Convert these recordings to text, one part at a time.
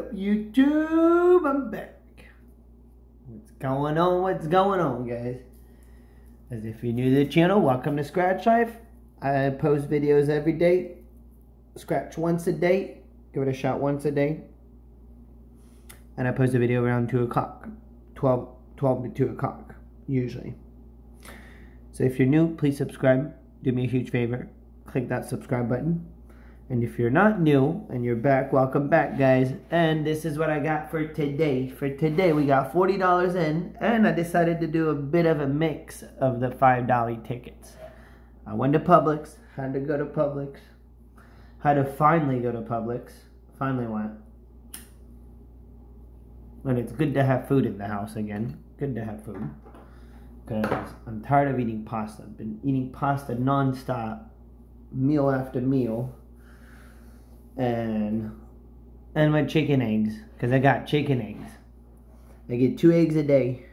YouTube, I'm back. What's going on? What's going on, guys? As if you're new to the channel, welcome to Scratch Life. I post videos every day. Scratch once a day. Give it a shot once a day. And I post a video around 2 o'clock. 12, 12 to 2 o'clock, usually. So if you're new, please subscribe. Do me a huge favor. Click that subscribe button and if you're not new and you're back, welcome back, guys. And this is what I got for today. For today, we got $40 in, and I decided to do a bit of a mix of the $5 tickets. I went to Publix, had to go to Publix, had to finally go to Publix, finally went. And it's good to have food in the house again. Good to have food. Because I'm tired of eating pasta. I've been eating pasta non-stop, meal after meal and and my chicken eggs because I got chicken eggs. I get two eggs a day,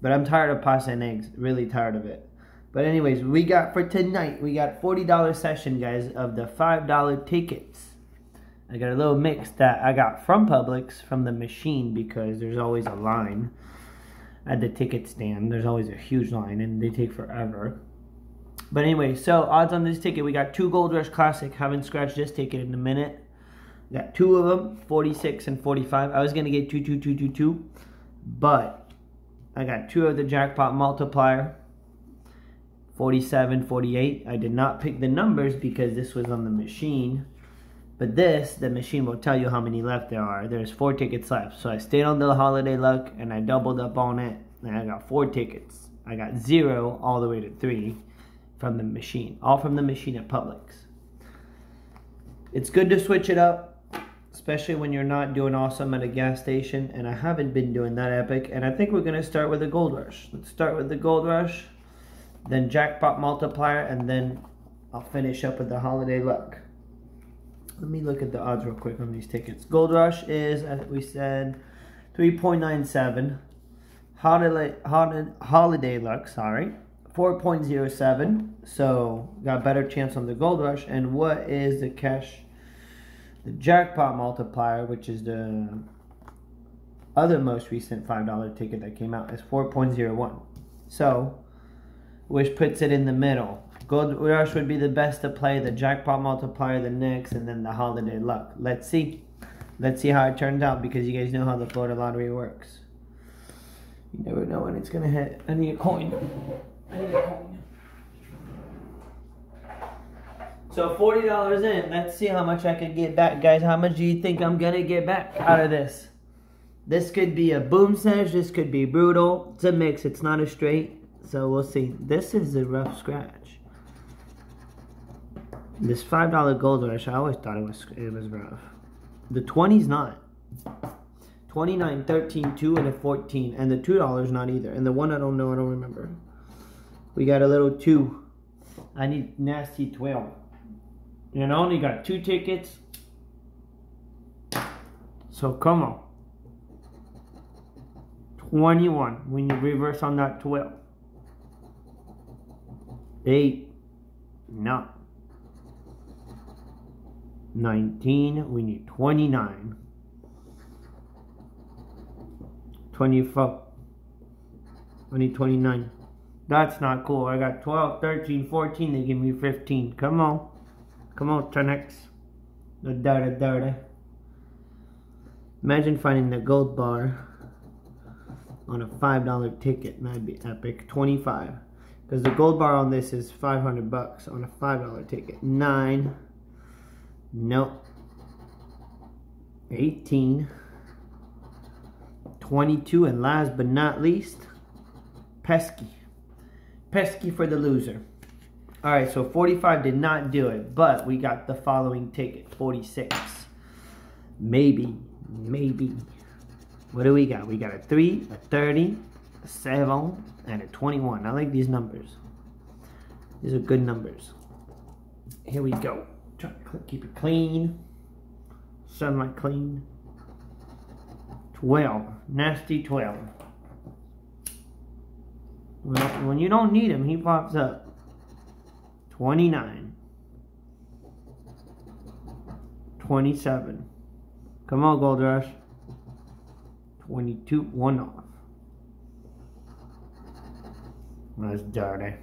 but I'm tired of pasta and eggs. Really tired of it. But anyways, we got for tonight. We got forty dollar session, guys, of the five dollar tickets. I got a little mix that I got from Publix from the machine because there's always a line at the ticket stand. There's always a huge line and they take forever. But anyway, so odds on this ticket, we got two Gold Rush Classic. Haven't scratched this ticket in a minute. Got two of them, 46 and 45. I was going to get 22222, but I got two of the jackpot multiplier, 47, 48. I did not pick the numbers because this was on the machine. But this, the machine will tell you how many left there are. There's four tickets left. So I stayed on the holiday luck and I doubled up on it. And I got four tickets. I got zero all the way to three from the machine, all from the machine at Publix. It's good to switch it up, especially when you're not doing awesome at a gas station, and I haven't been doing that epic, and I think we're going to start with the Gold Rush. Let's start with the Gold Rush, then Jackpot Multiplier, and then I'll finish up with the Holiday Luck. Let me look at the odds real quick on these tickets. Gold Rush is, as we said, 3.97. Holiday, holiday, holiday Luck, sorry, 4.07 so got better chance on the gold rush. And what is the cash the jackpot multiplier which is the other most recent $5 ticket that came out is 4.01 so which puts it in the middle. Gold rush would be the best to play the jackpot multiplier the next and then the holiday luck. Let's see. Let's see how it turns out because you guys know how the Florida lottery works. You never know when it's gonna hit I need a coin so $40 in. Let's see how much I could get back. Guys, how much do you think I'm going to get back out of this? This could be a boom sesh. This could be brutal. It's a mix. It's not a straight. So we'll see. This is a rough scratch. This $5 gold rush, I always thought it was it was rough. The 20's not. 29, 13, 2, and a 14. And the $2 not either. And the one I don't know, I don't remember. We got a little two. I need nasty 12. And I only got two tickets. So come on. 21 when you reverse on that 12. 8. No. 19. We need 29. 24. I need 29. That's not cool. I got 12, 13, 14. They give me 15. Come on. Come on, 10x. The dirty, dirty. Imagine finding the gold bar on a $5 ticket. That'd be epic. 25. Because the gold bar on this is 500 bucks on a $5 ticket. 9. Nope. 18. 22. And last but not least, pesky. Pesky for the loser. All right, so 45 did not do it, but we got the following ticket, 46. Maybe, maybe. What do we got? We got a 3, a 30, a 7, and a 21. I like these numbers. These are good numbers. Here we go. Try to keep it clean. Sunlight clean. 12. Nasty 12. When you don't need him, he pops up. 29. 27. Come on, Gold Rush. 22, one off. That's dirty.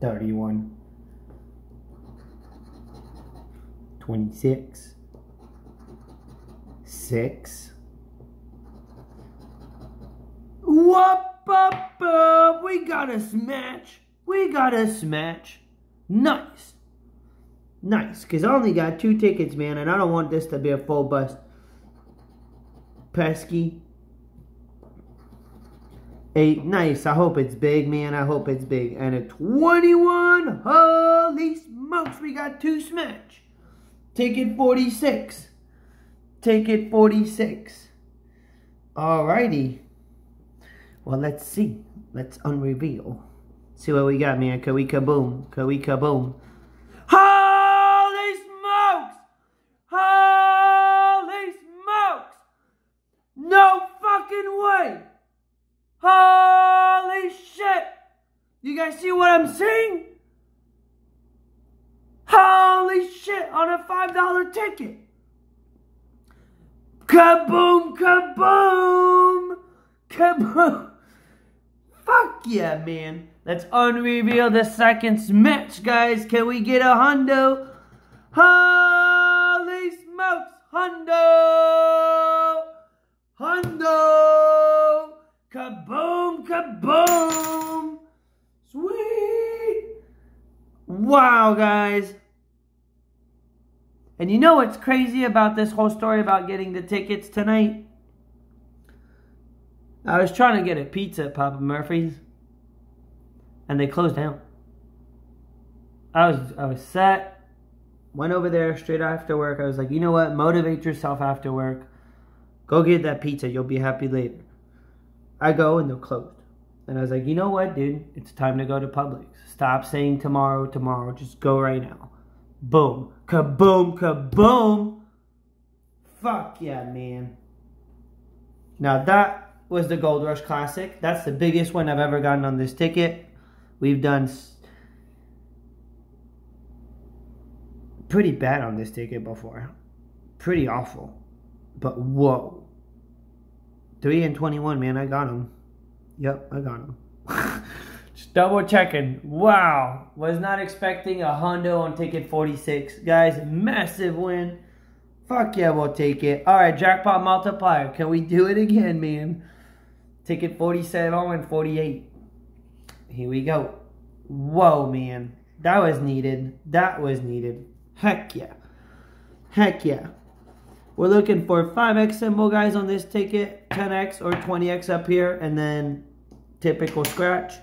31. 26. 6. Whoop up up! We got a smash! We got a smash! Nice! Nice, because I only got two tickets, man, and I don't want this to be a full bust. Pesky. Eight. Nice. I hope it's big, man. I hope it's big. And a 21. Holy smokes. We got two smash. Ticket 46. Ticket 46. Alrighty. Well, let's see. Let's unreveal. See what we got, man. Kawi kaboom. Kaboom. Holy smokes! Holy smokes! No fucking way! Holy shit! You guys see what I'm seeing? Holy shit on a $5 ticket! Kaboom, kaboom! Kaboom! Fuck yeah, man. Let's unreveal the second match, guys. Can we get a hundo? Holy smokes! Hundo! Hundo! Kaboom, kaboom! Sweet! Wow, guys. And you know what's crazy about this whole story about getting the tickets tonight? I was trying to get a pizza at Papa Murphy's, and they closed down. I was I was set, went over there straight after work. I was like, you know what? Motivate yourself after work. Go get that pizza. You'll be happy later. I go and they're closed. And I was like, you know what, dude? It's time to go to Publix. Stop saying tomorrow, tomorrow. Just go right now. Boom. Kaboom, kaboom. Fuck yeah, man. Now that was the Gold Rush Classic. That's the biggest one I've ever gotten on this ticket. We've done pretty bad on this ticket before. Pretty awful. But whoa. 3 and 21, man. I got them. Yep, I got them. Just double checking. Wow. Was not expecting a Hondo on ticket 46. Guys, massive win. Fuck yeah, we'll take it. All right, jackpot multiplier. Can we do it again, man? Ticket 47 and 48. Here we go. Whoa, man. That was needed. That was needed. Heck yeah. Heck yeah. We're looking for 5x symbol, guys, on this ticket. 10x or 20x up here. And then typical scratch.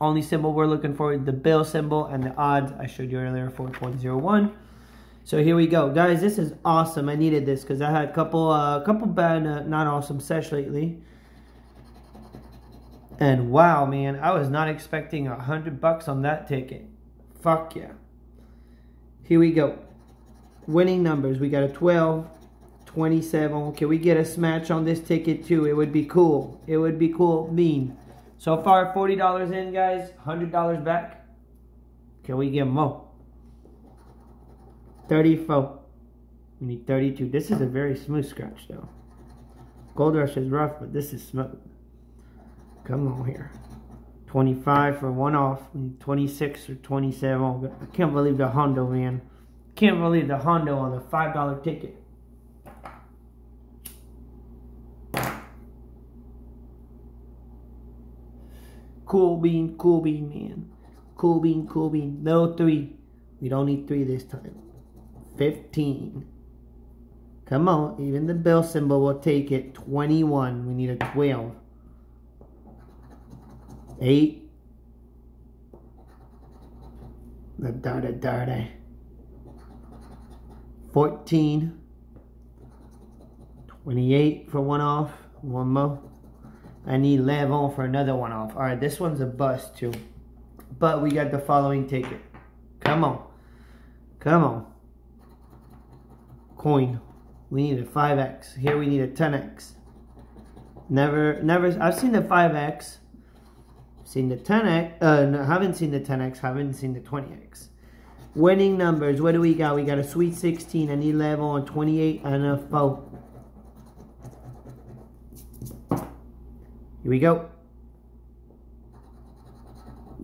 Only symbol we're looking for the bill symbol and the odds I showed you earlier, 4.01. So here we go. Guys, this is awesome. I needed this because I had a couple, uh, couple bad, uh, not awesome sesh lately. And wow, man, I was not expecting a hundred bucks on that ticket. Fuck yeah. Here we go. Winning numbers. We got a 12, 27. Can we get a smash on this ticket too? It would be cool. It would be cool. Mean. So far, $40 in, guys. $100 back. Can we get more? 34. We need 32. This is a very smooth scratch, though. Gold Rush is rough, but this is smooth. Come on here. 25 for one off. 26 or 27. I can't believe the Hondo, man. Can't believe the Hondo on the $5 ticket. Cool bean, cool bean, man. Cool bean, cool bean. No three. We don't need three this time. 15. Come on. Even the bell symbol will take it. 21. We need a 12 eight. The dirty, dirty. Eh. 14. 28 for one off. One more. I need 11 for another one off. All right, this one's a bust too. But we got the following ticket. Come on. Come on. Coin. We need a 5x. Here we need a 10x. Never, never, I've seen the 5x. Seen the 10x, uh, no, haven't seen the 10x, haven't seen the 20x. Winning numbers. What do we got? We got a sweet 16, an 11, and 28, and a 4. Here we go.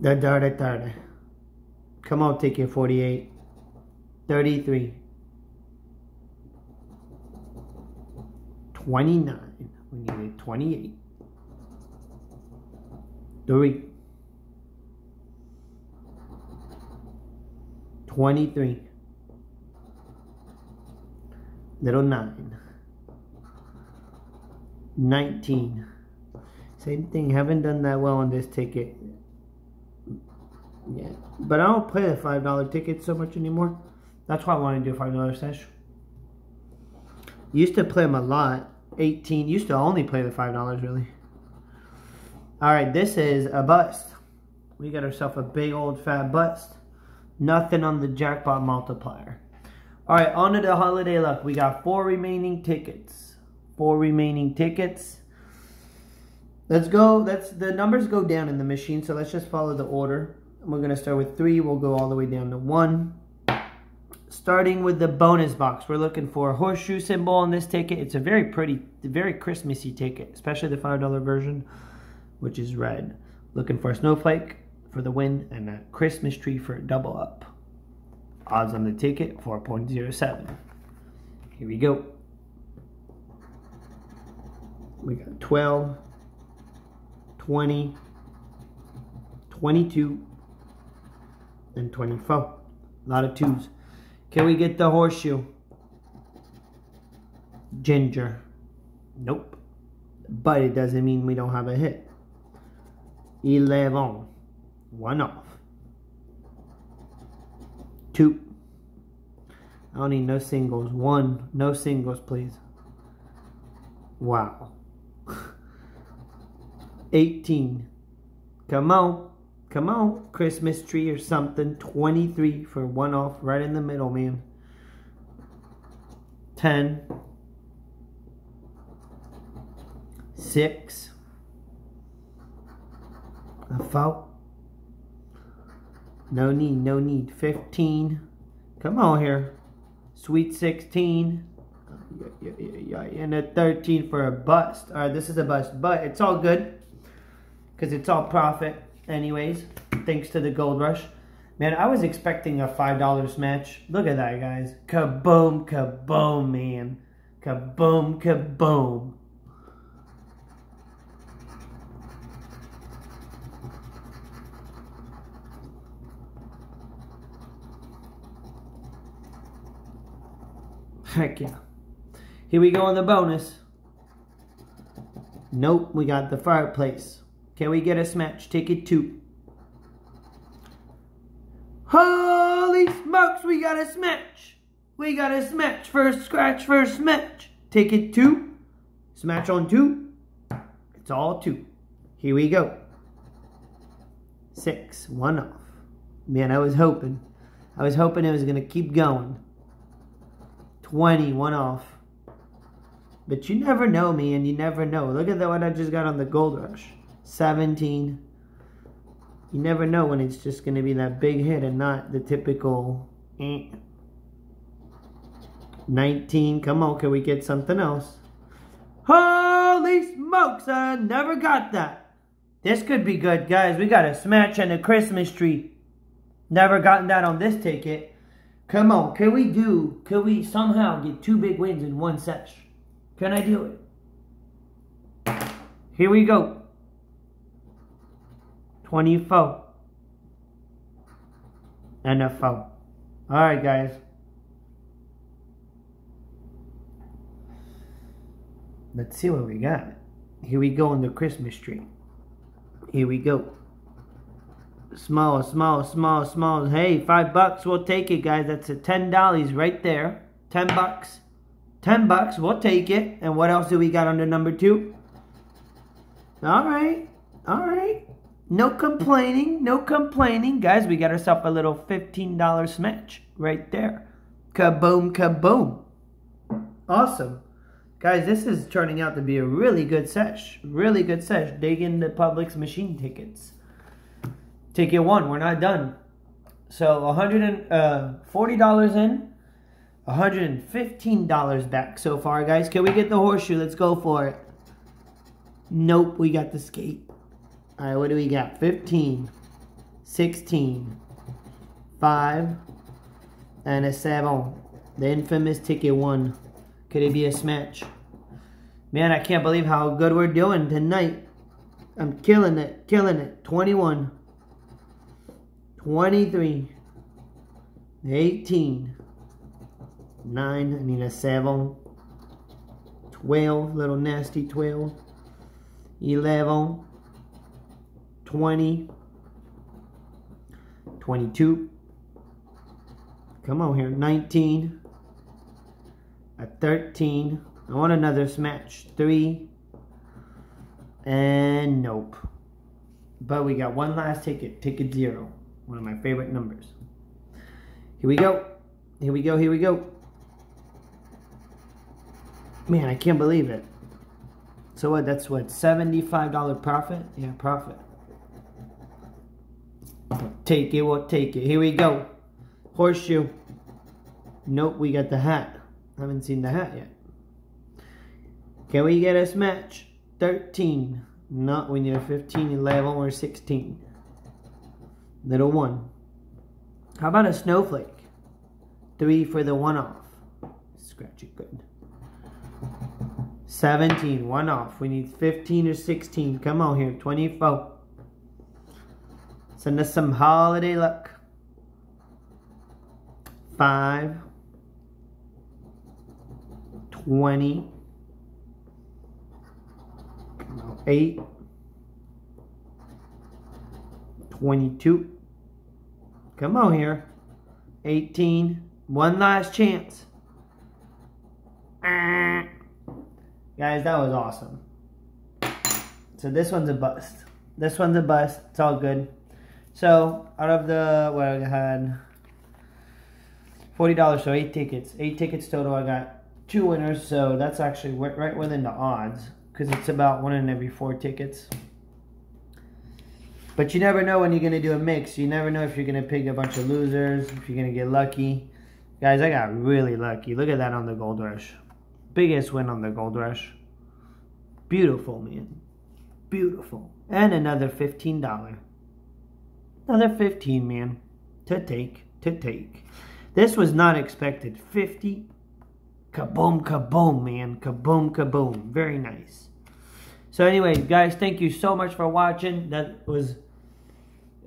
Da da da da. Come on, ticket 48. 33. 29. We needed 28. 3. 23. Little 9. 19. Same thing, haven't done that well on this ticket. Yeah, but I don't play the $5 ticket so much anymore. That's why I want to do a $5 sesh. Used to play them a lot. 18. Used to only play the $5 really. Alright, this is a bust. We got ourselves a big old fat bust. Nothing on the jackpot multiplier. Alright, on to the holiday luck. We got four remaining tickets. Four remaining tickets. Let's go. Let's the numbers go down in the machine, so let's just follow the order. We're gonna start with three. We'll go all the way down to one. Starting with the bonus box, we're looking for a horseshoe symbol on this ticket. It's a very pretty, very Christmassy ticket, especially the $5 version, which is red. Looking for a snowflake for the win and a Christmas tree for a double up. Odds on the ticket, 4.07. Here we go. We got 12, 20, 22, and 24. A lot of twos. Can we get the horseshoe? Ginger. Nope. But it doesn't mean we don't have a hit. 11. One off. Two. I don't need no singles. One. No singles, please. Wow. 18. Come on. Come on. Christmas tree or something. 23 for one off right in the middle, man. 10. 6. A foul. No need, no need. 15. Come on here. Sweet 16. Yeah, yeah, yeah, yeah. And a 13 for a bust. All right, this is a bust, but it's all good because it's all profit anyways, thanks to the gold rush. Man, I was expecting a $5 match. Look at that, guys. Kaboom, kaboom, man. Kaboom, kaboom. Heck yeah. Here we go on the bonus. Nope, we got the fireplace. Can we get a smash? Ticket two. Holy smokes, we got a smash. We got a smash. First scratch, first smash. Ticket two. Smash on two. It's all two. Here we go. Six. One off. Man, I was hoping. I was hoping it was going to keep going. 20. One off. But you never know, me and You never know. Look at the one I just got on the Gold Rush. 17. You never know when it's just going to be that big hit and not the typical eh. 19. Come on, can we get something else? Holy smokes, I never got that. This could be good, guys. We got a smash and a Christmas tree. Never gotten that on this ticket. Come on, can we do, can we somehow get two big wins in one sesh? Can I do it? Here we go. 24. And a NFL. Alright, guys. Let's see what we got. Here we go on the Christmas tree. Here we go. Small, small, small, small. Hey, five bucks, we'll take it, guys. That's a ten dollars right there. Ten bucks. Ten bucks, we'll take it. And what else do we got under number two? All right, all right. No complaining, no complaining. Guys, we got ourselves a little $15 smash right there. Kaboom, kaboom. Awesome. Guys, this is turning out to be a really good sesh. Really good sesh. Dig into Publix machine tickets. Ticket one, we're not done. So $140 uh, in, $115 back so far, guys. Can we get the horseshoe? Let's go for it. Nope, we got the skate. All right, what do we got? 15, 16, 5, and a 7. The infamous ticket 1. Could it be a smash? Man, I can't believe how good we're doing tonight. I'm killing it, killing it. 21, 23, 18, 9, I need a 7, 12, little nasty 12, 11, 20, 22, come on here, 19, a 13, I want another smash, 3, and nope. But we got one last ticket, ticket 0, one of my favorite numbers. Here we go, here we go, here we go. Man, I can't believe it. So what, that's what, $75 profit? Yeah, profit. Take it, we'll take it. Here we go. Horseshoe. Nope, we got the hat. Haven't seen the hat yet. Can we get us match? 13. No, we need a 15, 11, or 16. Little one. How about a snowflake? Three for the one off. Scratch it good. 17, one off. We need 15 or 16. Come on here, 24. Send us some holiday luck. Five. 20. 8. 22. Come on here. 18. One last chance. Ah. Guys, that was awesome. So this one's a bust. This one's a bust. It's all good. So out of the what I had forty dollars, so eight tickets. Eight tickets total. I got two winners, so that's actually right within the odds because it's about one in every four tickets. But you never know when you're gonna do a mix. You never know if you're gonna pick a bunch of losers, if you're gonna get lucky. Guys, I got really lucky. Look at that on the Gold Rush. Biggest win on the Gold Rush. Beautiful, man. Beautiful. And another $15. Another 15, man. To take, to take. This was not expected. 50. Kaboom, kaboom, man. Kaboom, kaboom. Very nice. So anyway, guys, thank you so much for watching. That was,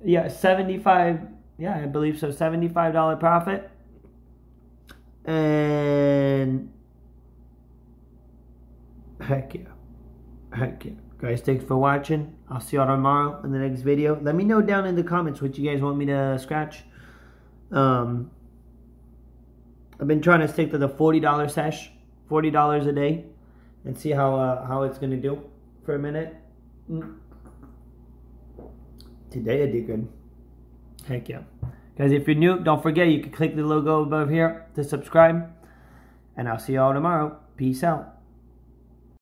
yeah, 75, yeah, I believe so, $75 profit. And Heck yeah. Heck yeah. Guys, thanks for watching. I'll see y'all tomorrow in the next video. Let me know down in the comments what you guys want me to scratch. Um, I've been trying to stick to the $40 sesh. $40 a day. And see how, uh, how it's going to do for a minute. Mm. Today I did good. Heck yeah. Guys, if you're new, don't forget you can click the logo above here to subscribe. And I'll see y'all tomorrow. Peace out.